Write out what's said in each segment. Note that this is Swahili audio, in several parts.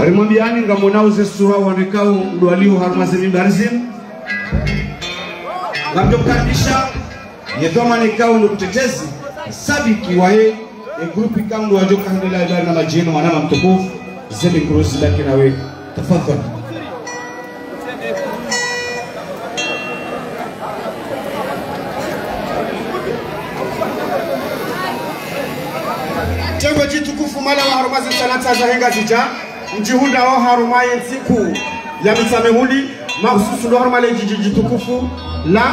arimwambiani ngamonauze suha wanekau mdwaliu harumazemimbarizim ngamjomkaribisha yethomanekau ndo mtetezi sabiki waye egrupi kamdu wajokahandela ibari na majeno wanama mtukufu zebe kurusi na nawe tafadhali. Chengo jitukufu mala wa sanata za henga zija mjihunda wa harumaye nsiku ya mitsamehuli mahususu ndo harumale jiji jitukufu la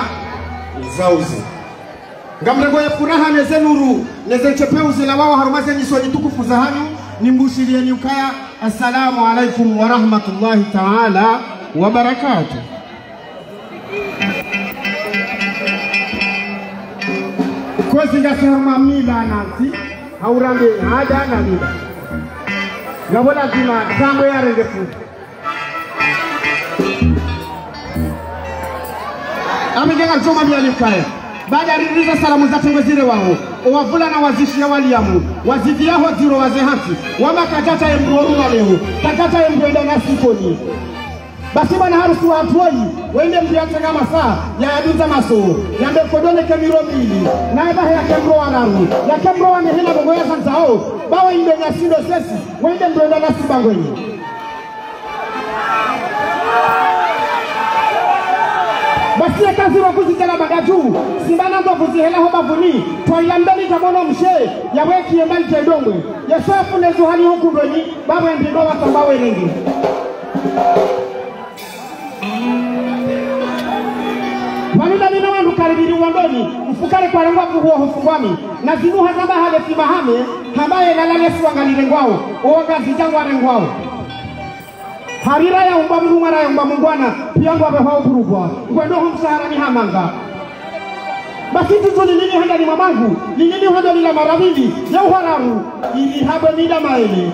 zauzi ngamrengoye furaha neze nuru neze nchepeuzi la wao harumaze nyiswa jitukufu za hanyu nimbushirieni ukaya. Assalamu alaikum warahmatullahi taala wa barakatuh. Kozi ngasema mila nansi haurambe hada na mila ngabo lazima tango yarenge futi amengenga nsoma myalikaya baada ya ririza salamu za tengezire wao owavulana wazishia waliamu wazidiaho ziro wazehansi wamakatata emruoruma leo. Katata na nasikoni basi bwana harusi wa atoi wende mbiatega masaa maso yambe kodoleke miro mbili naebahe yakemro wararu yakemro wanehena bogoya sanzao bawa sindo sesi wende mrwenda nasibangwenye basiye kazi wakuzitela bagatu simbanazo kuzihelaho bavuni twailambeli tabono mshe. Yawekiye mbali tedongwe yesofu nezuhali hukundweni wasamba wasambawerenge vanida vina wandu kariviri uwandoni mfukale kwarengwa kuhuwa hufungwami na zinuha zambahale simahame hambaye lalalesiwangalile ngwao. Owagazijangwarengwao harira yaumba mrung'ana yaumba mungwana piyangu avehwao kuruvwa ngwendoho msaharani hamanga. Basi tutu lilini henda ni mamangu? Henda lila maravili? Yauhararu ilihabwe mida maele.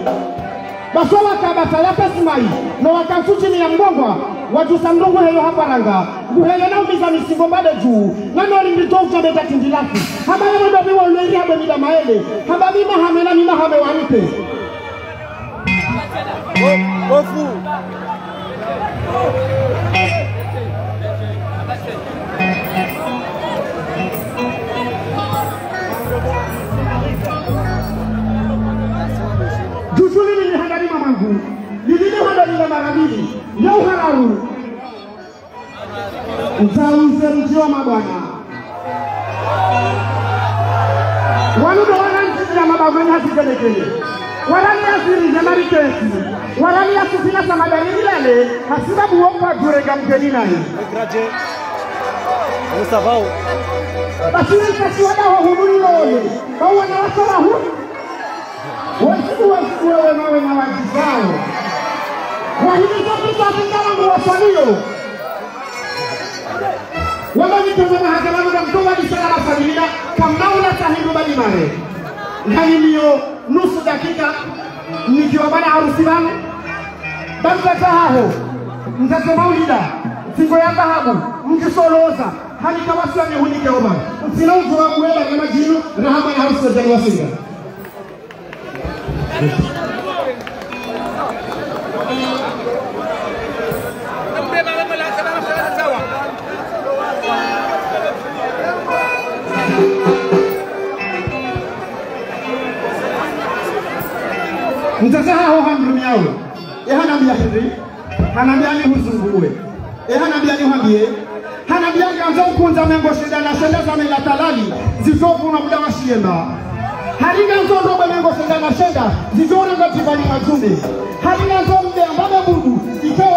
Baso wakabata yapesimai no wakansuchini ya mgongwa. Wajusa mndungu heyo haparanga nguheyo naumiza misingo bade juu. Nanolimbito utabeta tindilafu habaye mwedoviwa uleiri habe mida maele. Habavima hamena mima habe wanipe Ofu. juju lili lihandani mamangu. Lilili handalile mara mbili yauhararu mtauze mji mjoma mabwana wanudo wananjijila mabagweni hasikelekele walaliasirije maritesi walaliasufina samadanililale hasibabu wokwadurega mgeni naye Gradzie. Gustavo. basinikasiwadaho hunulilole bauwana wasiku wasiku wewe mawe na wajizao wahilizopitapingalangu wasalio wamanyitozana hakalamuda mtowalisana familia kamnaula sahindu balimare ngani niyo nusu dakika. Nikiwa bana harusi banu bamtatahaho mtate maulida singo ya dhahabu mkisoloza. Hali kawasiwa mihunike oba msina uzuwa kuwela na jinu rahama ya harusi wajani wasinga mtatahaho hamrumiao ehanambia hivi hanambia ni huzunguwe ehanambia ni hambie hanambia ganza ukunza mengo shida na shenda za mila talali zizovuna muda wa shienda halinga nzondo mengo shida na shenda zizora ngatibani majumbe halinga nzombe ambabe budu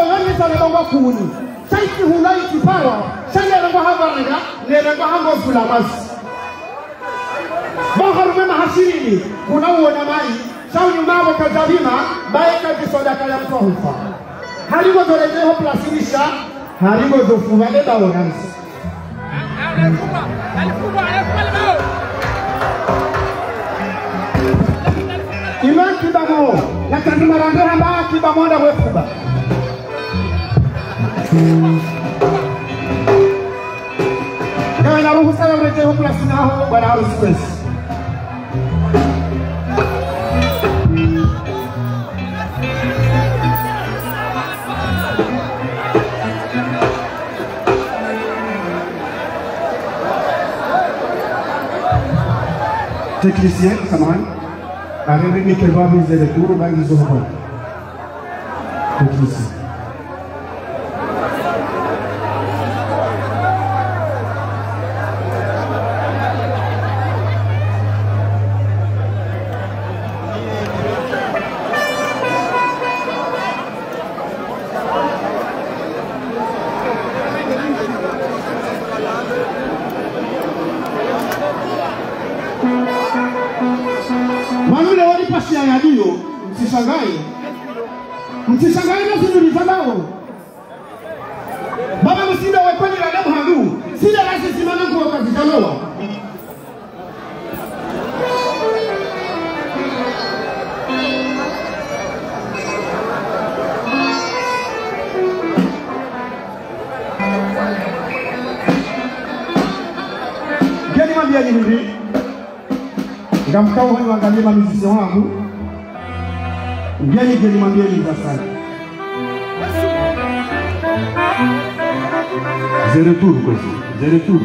nani sana bonga kuhuni saiki hulai kipara shanga lengo habaranga nelengo hango hashirini kunauona mai saunyumavo kazalima baeka kazisodaka ya mtwahufa haligo zolezeho plasinisha haligo eba bawonansi ima kibamo nakandimarande hamba kibamonda wefuba. Ewe naruhusa yaurejeho plasinaho bwana harusi kwesi technicien, camarade. Arrêtez de me faire voir mes électeurs, on va les Nitafuta uhai wa mzizi wangu, ngeni nimwambie nitasali ze retour kozi ze retour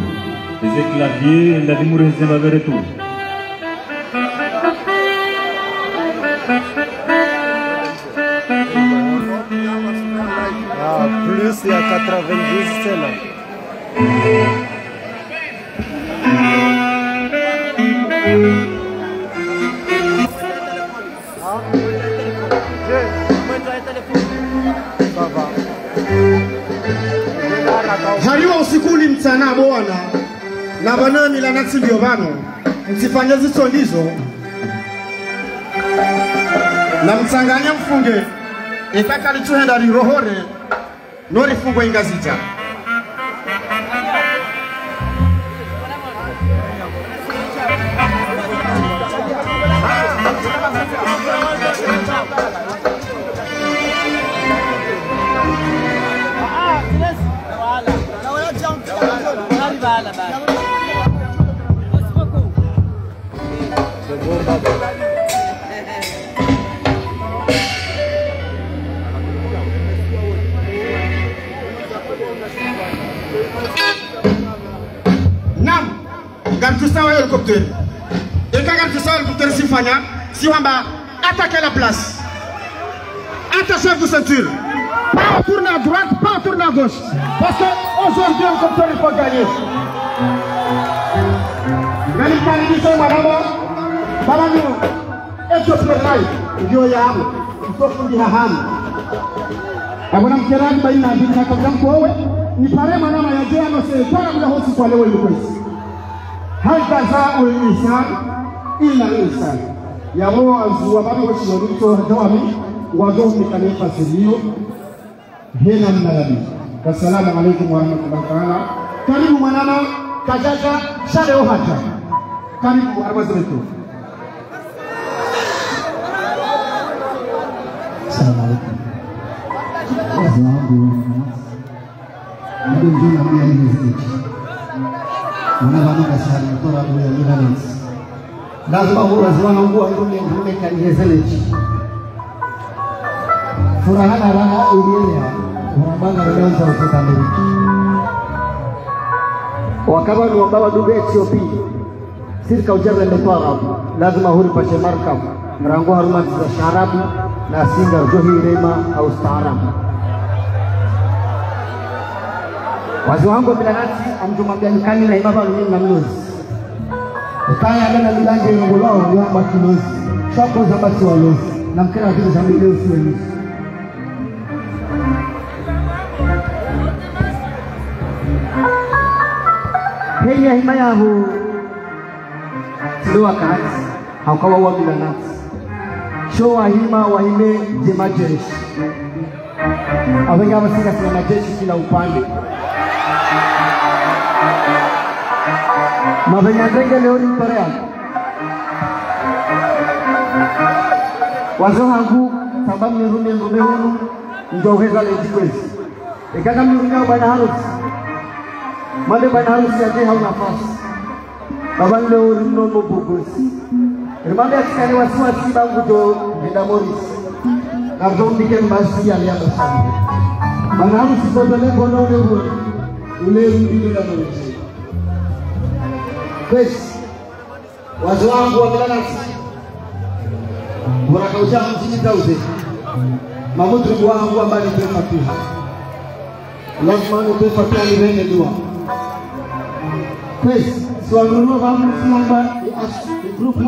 ze clavier la dimure ze va retour Plus il y a 90 c'est là. Usikuli mtsana bona na banami la natsi ndio bano msifanye ziso ndizo. Na mtsanganya mfunge. Itaka rirohore lirohore norifungwa ingazija nam gan tusawa hélicoptère et quand gan tusawa hélicoptère si fanya si wamba attaquez la place. Attachez vos ceintures pas tourner à droite pas tourner à gauche. Parce que aujourd'hui hélicoptère il faut gagner madame. Ethiopia live ndio yao. Mtofundi hahamu. Abona mkerani baina ya bini na kabla mkowe ni pare manama ya jana se para mla hosi kwa leo ilikuwa hal jaza ul insan illa insan ya mo azuwa babi wa shiro to dawami wa do ni hena mnalabi assalamu alaikum warahmatullahi ta'ala karibu mwanana kajaja shale ohata karibu arbazetu Assalamualaikum. Alhamdulillah. Mana bana kasar to ra do ya lana. Lazima hu razwana ngu ayo ne markam. Ngrango hormat Sharabu na singa Johi Rema au staarabu. Wazee wangu bila nasi amjumwambia nikani na imama mimi na mlozi. Ukaya ndana milanje yangu lao ngomba kilozi. Shoko za basi walozi. Na mkera kitu za milio siwe nusu. Hei ya hima yahu. Ndoa kaati. Haukawa uwa bila nasi. Show wahima wahime jemajeshi Awenga wasika sina majeshi kila upande Mavenyandenge leo ni korea Wazo hangu sababu nirume ngume hunu Njauheza lejikwezi Ikaka mnirunya bana harusi Mande bana harusi aje hau nafasi Baban leo rinno mo bugusi Rimande atikani wasiwasi bangu jo Linda Morris Nardo mbike mbasi alianda sana Bana harusi botole bono ule ule rudi Linda Morris Kwesi wazee wangu wamelala chini, wanakauja mjini kauze mamudribu wangu ambaye ni pia, lazima ni pia ni wene dua kwesi siwanunua wangu siamba ni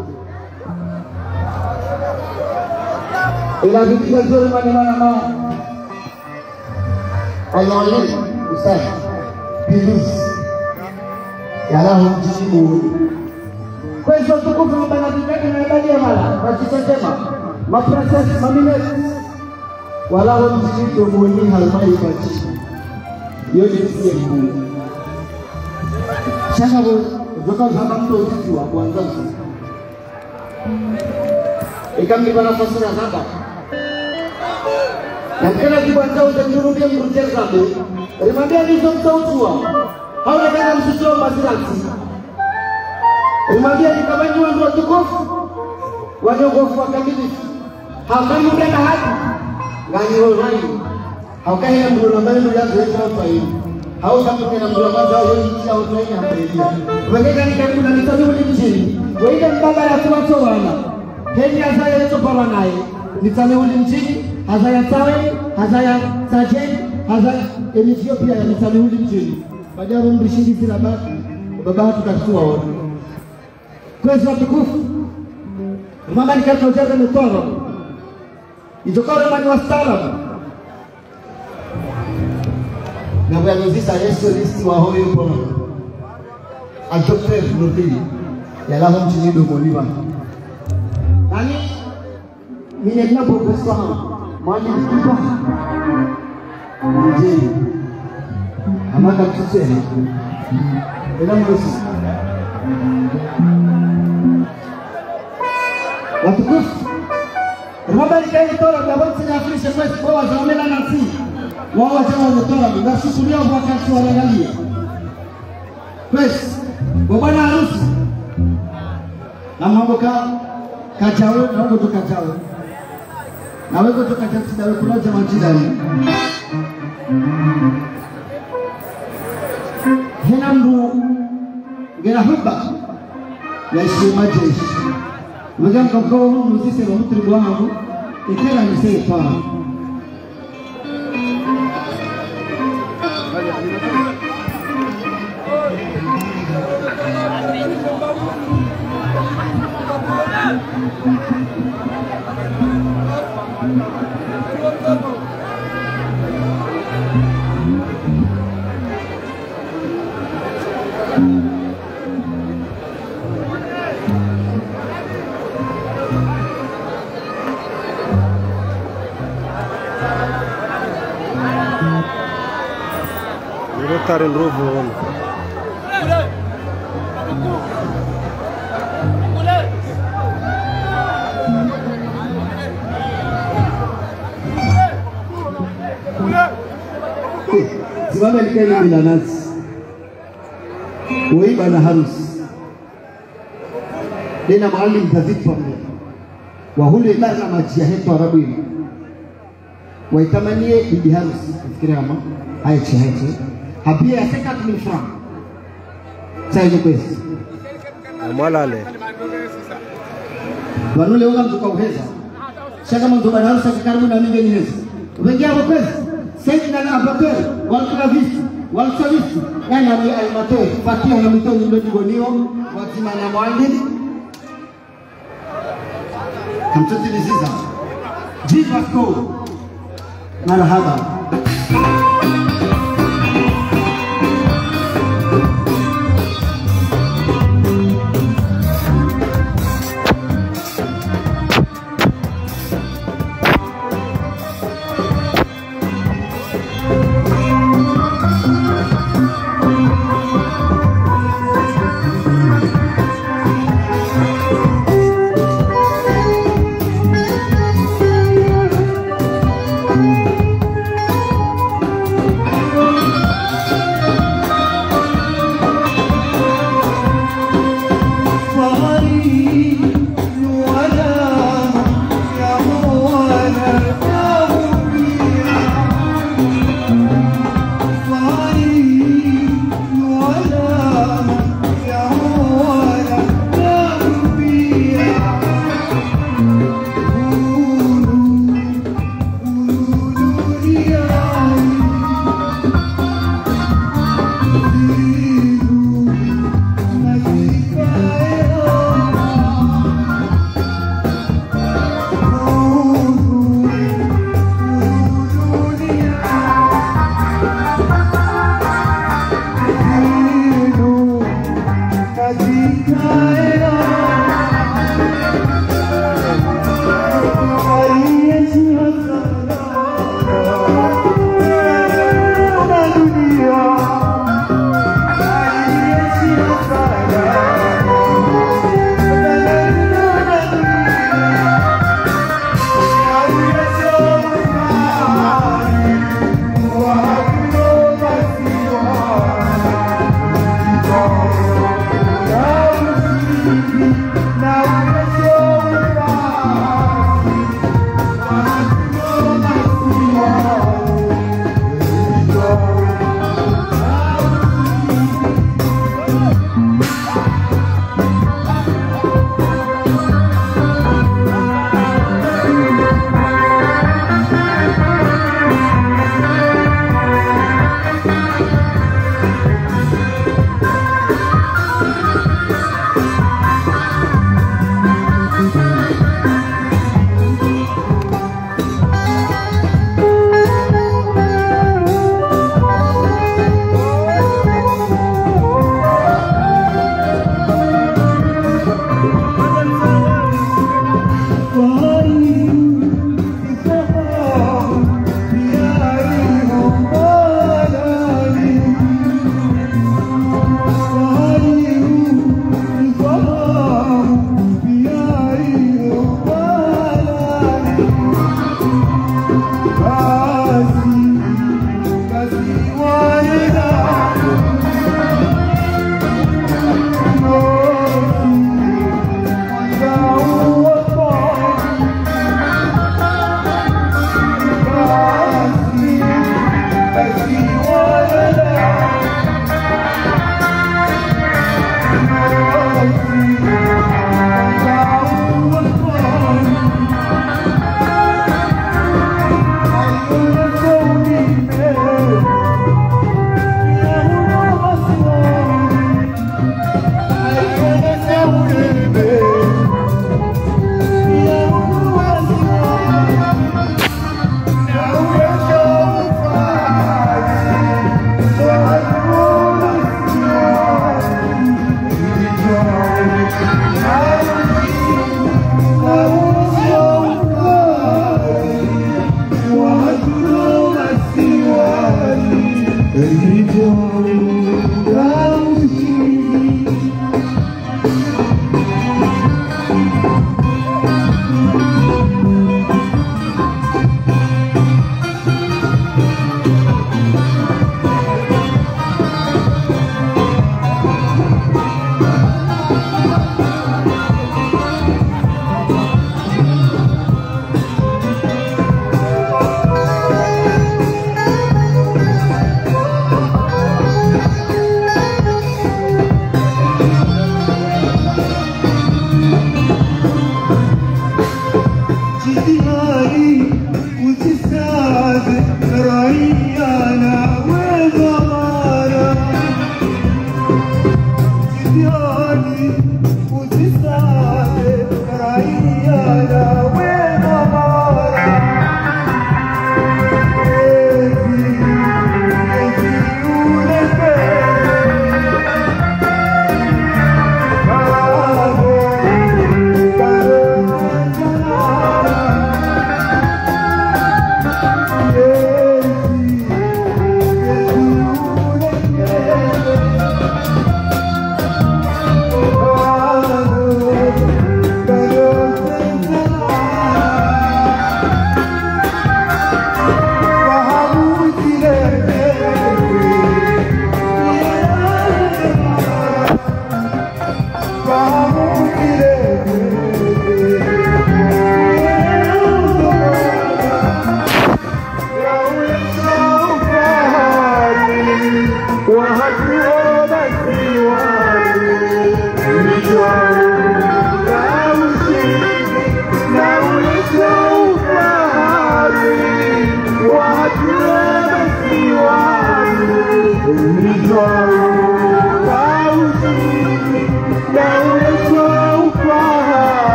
Ilahi kita Jerman di mana-mana. Al-Alim, Ustaz, Bilis, Yalahu Jimun. Questo tukufu mtanadikati na ibadi ya mala, nakisema maprocess maminesi walahu mjitu mwenye halmaibati yote siye mwenye sasa zakazi hapa mtu uzizi wa kuanza ikamlipa nafasi na saba Lakini akibaca utajurudia mrudia zabe. Rimambia nizomtautwa. yang kana msitio maziransi. Rimambia nikabanywa ndio tukofu. Wanyogofu wakamilifu. Hakamu ndana hadi. Ngani wazai. Hawakahi mbulo mbele ndio yang kwa hiyo. Hau kama na mbulo kwanza wao yang cha utainya hapelea. Wengine ni karibu na nitabu ni mjini. Wengine mbaba ya tuwa tuwa wana. Heli azaye yetu pamoja naye. Nitane uli mjini hazaya tawe hazaya sajeni hazaya Ethiopia ya nitane uli mjini bajaro mbishindi sila baki baba hatu katua wote kwezi watukufu mama nikata ujaza mitoro itokao mani wastaarabu na kuyaguzisa Yesu listi wa hoyo pono. Adopter nudili yalaho mchini domoliwa nani ನೀವೆಲ್ಲ ಪ್ರೋತ್ಸಾಹ ಮಾಡಿದ್ದೀರಾ ಜಿ ಅಮ್ಮ ಕಲ್ಪಿಸೇ ಎಲ್ಲ ಮಾಡಿಸಿ itu, orang Kaitora ndabansi ya Afrika West kwa wazamela na si wao wajawa wametora na sisi leo wakati wanaangalia West kwa bwana harusi harus nama ka kajawe nama tu kajawe nawe kotoka taksi nawe kula chama chidani hena mbu ngera huba. Yaishima jeshi wega mkakao muzise wa mutri bwangu ekera niseepaa اختار الروف هنا سبب الكلمة من الناس ويبقى أنا هرس. لنا معلم تزيد فرنا وهل اللي لنا ما تشهد ربنا ويتمنى يدي هرس. ما. هاي تشاهدت kama haichi haichi. Habia ya seka tumifra. Sasa hiyo kwesi. Mwalale. Wanule unga mtuka uheza. Shaka mtu bana harusi karibu na mimi ni heza. Wengia hapo kwesi. Sayyidina al-Abadir wal Kravisi wal Salisi a ni al-Matur Fatiha na mitoni ndio jigonio wazima na mwalimu Jesus go Marhaba marhaba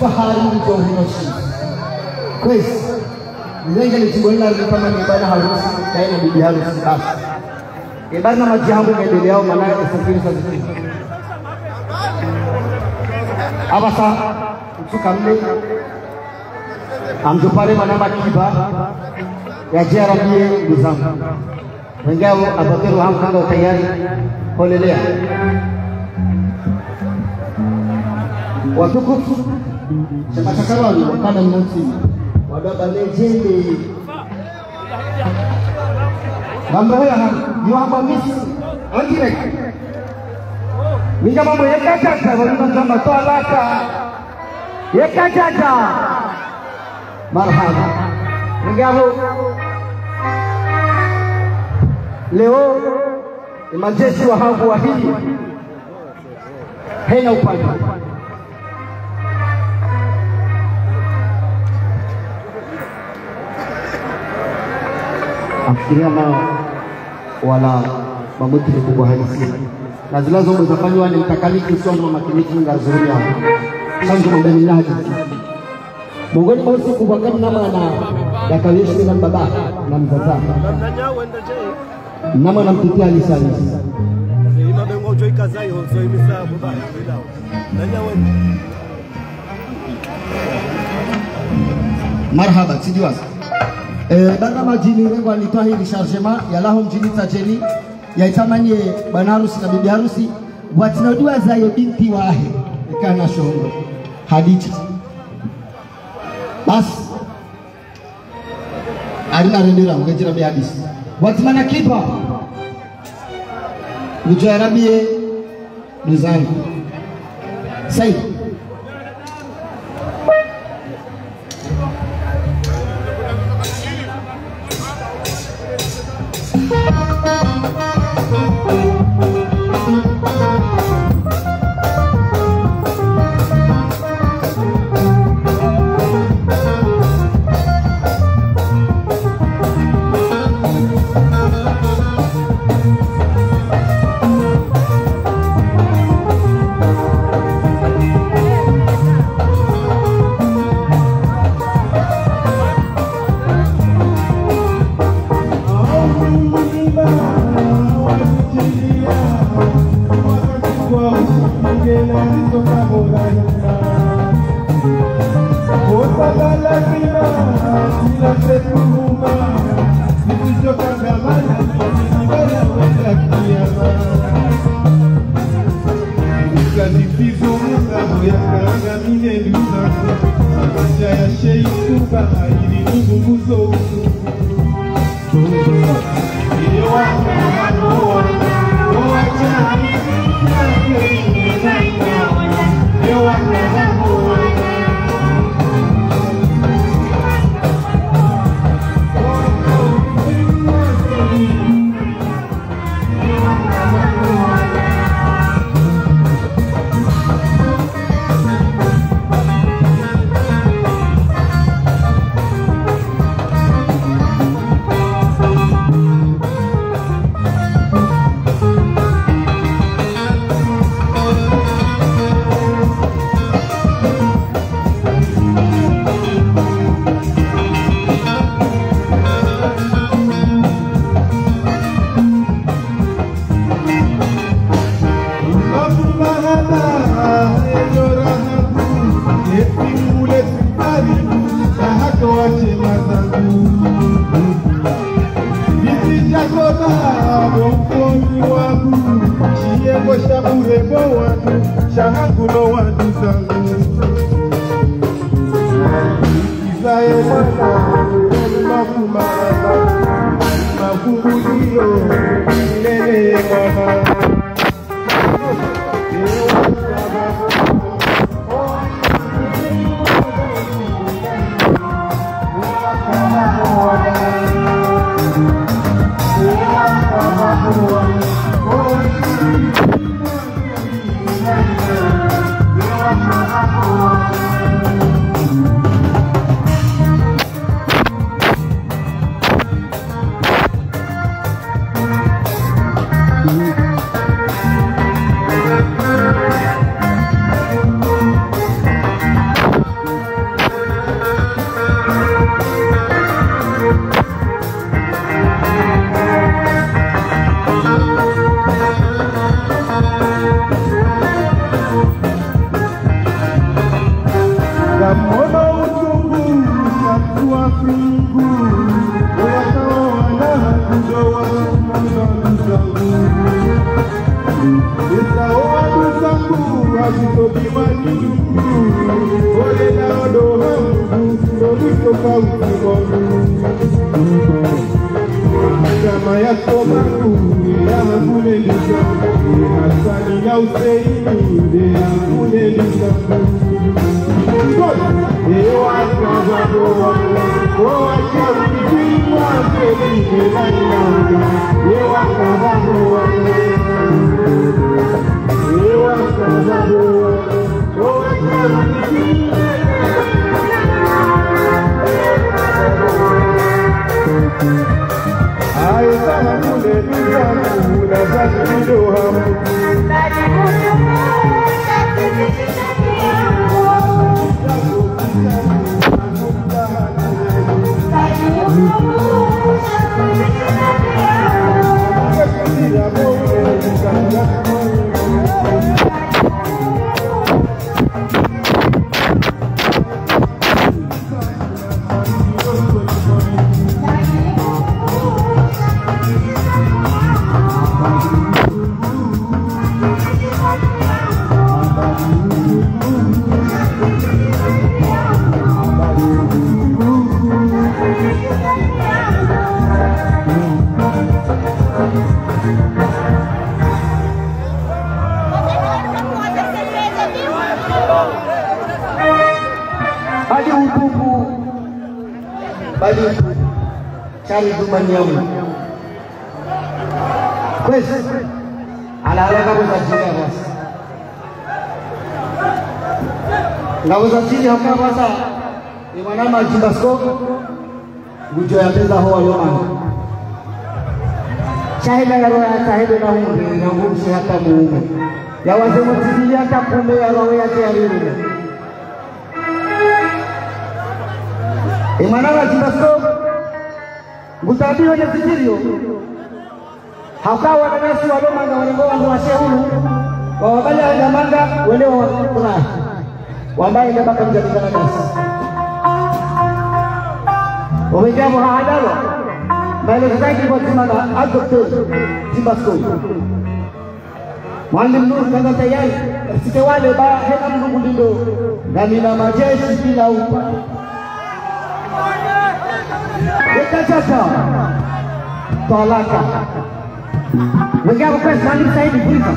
fahari jauhi nafsi kwes nizengele chigolinarudi pama nibana harusi kaena bibi harusi basi ibana maji hangu ngedele yao manaye esafiri sazikii abasa msukamle amjupare manamba kiba? Yajarabie ndugu zangu wengao abakiru hangu kanga tayari holelea watukufu chakachakawali wakana mnoti wadaba lejende mamboya yuhamba misi angire. minga mambo yekachaka walinazamba twalaka yekachaka marhaba. Mingavo leo ni majeshi wa hangu wa hii hena upande afikiria nao wala mamuti kubwa halisi. Na zilazo mwezafanywa ni mtakaliki somo makiniki ngazuri yao sanzu mbele laji mongoni mwa usiku kwa kama nama na dakawishi na baba na mzaza. Na mtitia imisabo bayilawo nanyaweni marhaba sijiwaza eh, banga majini rengo alitoa hii rechargement ya laho mjini tajeni yaitamanie bwana harusi na bibi harusi watinodua zaye binti wahe ikana shongo. Hadija. Basi alina rendera ngejira bi hadisi. Watimana kipa ujarabie duzangu saidi Oh, I can't be bali utubu bali cari dumaniamu kwesi ala-ala ngabo za chini Kamu ngabo za chini masa? Di mana jibasko gujo ya pesa ho alomani shahida ya roho ya shahida na umri na mungu hata muume. Ya wazee mtizili hata kumbe ya roho yake ya lile imana bakibaso ngutabiro ne zikirio hakawa na nasi walomanga walengo wangu washeulu wawabali hajamanga wende wakuna wambaye ndaba kabisa kana nasi wamejabo haadalo مالك باتسمانا الدكتور تيمباسكو معلم نور كذا تيار سكوالي با هنا نقولوا غنينا ما جيش بلا وبا وكذا طلاقة وجابوا كاس معلم سعيد بوريكا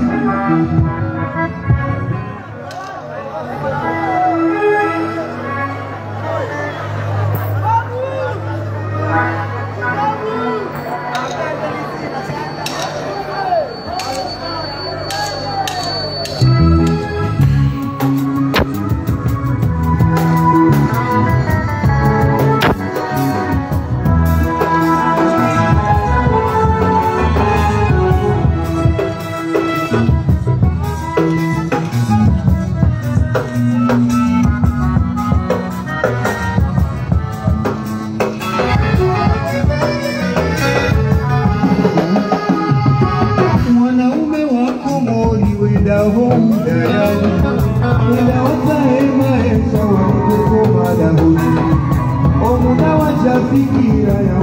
Bikiraya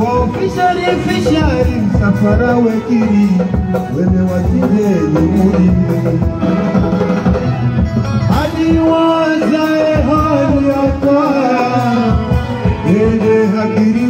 Officially, officially, fíṣẹ́rí sàfaráwé kiri, wẹ́lẹ̀ wá sílẹ̀ the nínú. A was a zá ẹ̀họ́ ní ọkọ̀, èdè àgìrí